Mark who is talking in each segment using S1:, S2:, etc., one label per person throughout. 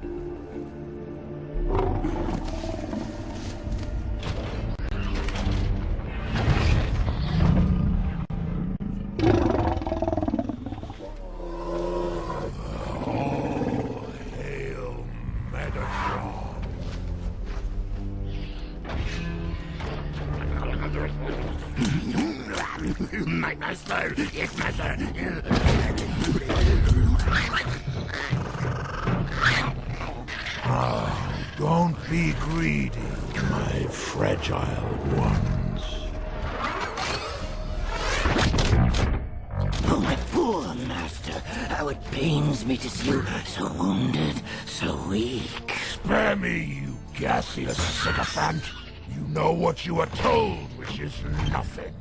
S1: my master! Yes, master! Don't be greedy, my fragile ones.
S2: Oh, my poor master. How it pains me to see you so wounded, so weak.
S1: Spare me, you gaseous sycophant. You know what you are told, which is nothing.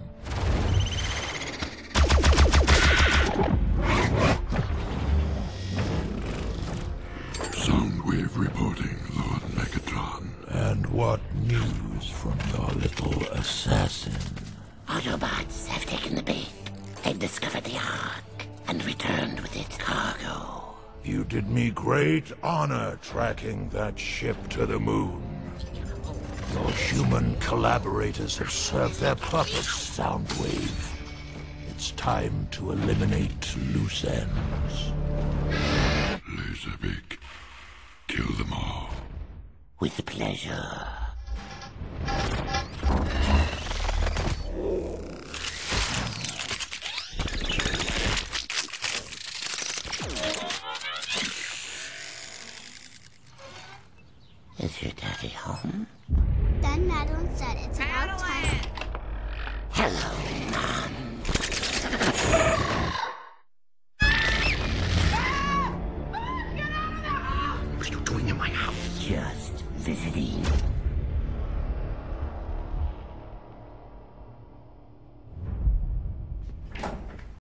S3: Reporting, Lord Megatron.
S1: And what news from your little assassin?
S2: Autobots have taken the bait. They've discovered the Ark and returned with its cargo.
S1: You did me great honor tracking that ship to the moon. Your human collaborators have served their purpose, Soundwave. It's time to eliminate loose ends.
S2: With pleasure. Is your daddy home?
S4: Then Madeline said it's about time.
S2: Hello, Mom.
S3: What are you doing in my house?
S2: Just ディズ。